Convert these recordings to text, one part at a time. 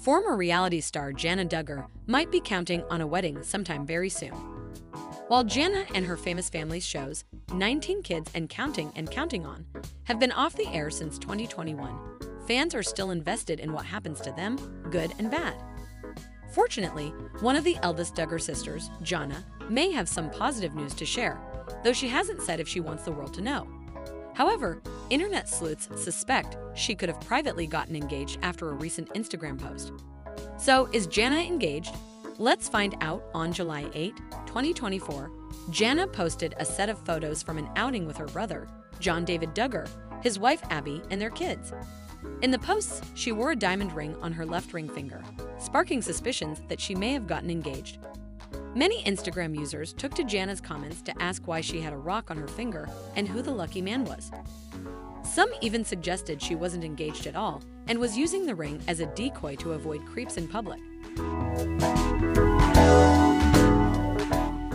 former reality star Jana Duggar might be counting on a wedding sometime very soon. While Jana and her famous family's shows, 19 Kids and Counting and Counting On, have been off the air since 2021, fans are still invested in what happens to them, good and bad. Fortunately, one of the eldest Duggar sisters, Jana, may have some positive news to share, though she hasn't said if she wants the world to know. However, internet sleuths suspect she could have privately gotten engaged after a recent Instagram post. So, is Jana engaged? Let's find out on July 8, 2024. Jana posted a set of photos from an outing with her brother, John David Duggar, his wife Abby, and their kids. In the posts, she wore a diamond ring on her left ring finger, sparking suspicions that she may have gotten engaged. Many Instagram users took to Jana's comments to ask why she had a rock on her finger and who the lucky man was. Some even suggested she wasn't engaged at all and was using the ring as a decoy to avoid creeps in public.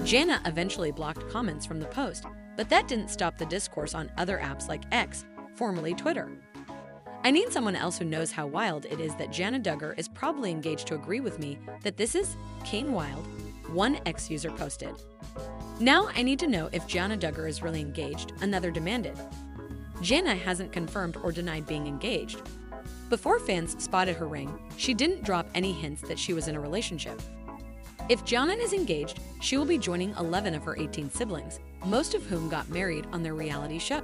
Jana eventually blocked comments from the post, but that didn't stop the discourse on other apps like X, formerly Twitter. I need someone else who knows how wild it is that Jana Duggar is probably engaged to agree with me that this is Kane Wild, one X user posted. Now I need to know if Jana Duggar is really engaged, another demanded. Jana hasn't confirmed or denied being engaged. Before fans spotted her ring, she didn't drop any hints that she was in a relationship. If Jana is engaged, she will be joining 11 of her 18 siblings, most of whom got married on their reality show.